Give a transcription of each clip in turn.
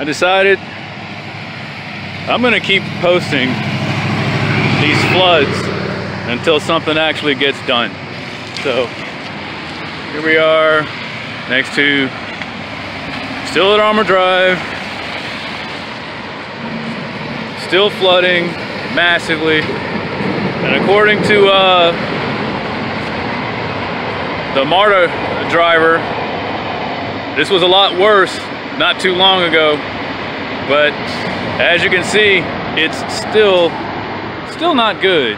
I decided I'm gonna keep posting these floods until something actually gets done. So here we are next to still at Armour Drive, still flooding massively. And according to uh, the MARTA driver, this was a lot worse not too long ago. But as you can see, it's still, still not good.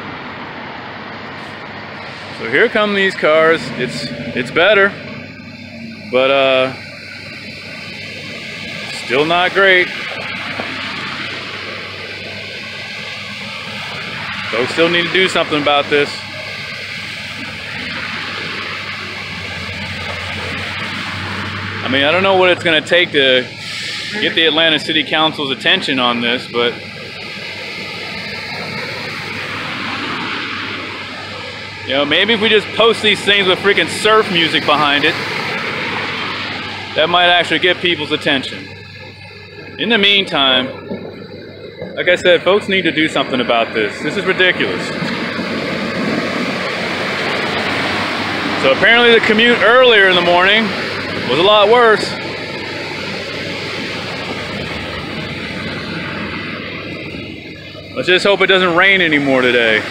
So here come these cars. It's, it's better, but uh, still not great. Folks still need to do something about this. I mean, I don't know what it's going to take to get the Atlanta City Council's attention on this, but you know, maybe if we just post these things with freaking surf music behind it, that might actually get people's attention. In the meantime, like I said, folks need to do something about this. This is ridiculous. So apparently the commute earlier in the morning was a lot worse. Let's just hope it doesn't rain anymore today.